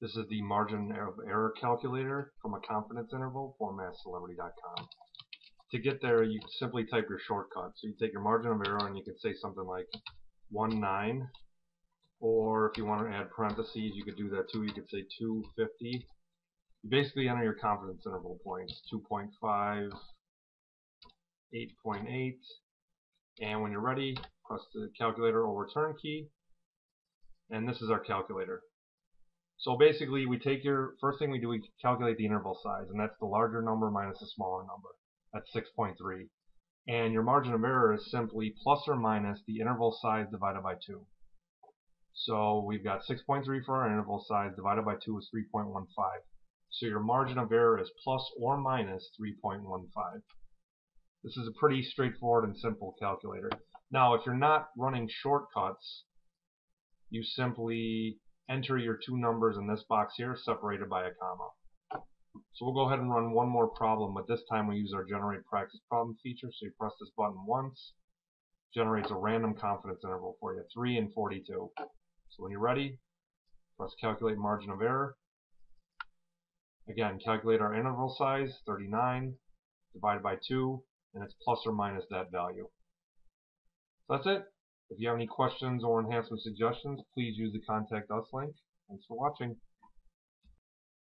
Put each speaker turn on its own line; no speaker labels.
This is the margin of error calculator from a confidence interval for mathcelebrity.com. To get there, you simply type your shortcut. So you take your margin of error and you can say something like 1 9 or if you want to add parentheses you could do that too. You could say 250. You basically enter your confidence interval points 2.5, 8.8 and when you're ready press the calculator or return key and this is our calculator. So basically we take your first thing we do we calculate the interval size and that's the larger number minus the smaller number. That's 6.3 and your margin of error is simply plus or minus the interval size divided by 2. So we've got 6.3 for our interval size divided by 2 is 3.15. So your margin of error is plus or minus 3.15. This is a pretty straightforward and simple calculator. Now if you're not running shortcuts, you simply enter your two numbers in this box here separated by a comma. So we'll go ahead and run one more problem, but this time we use our generate practice problem feature. So you press this button once, generates a random confidence interval for you, 3 and 42. So when you're ready, press calculate margin of error. Again, calculate our interval size, 39, divided by 2, and it's plus or minus that value. So that's it. If you have any questions or enhancement suggestions, please use the contact us link. Thanks for watching.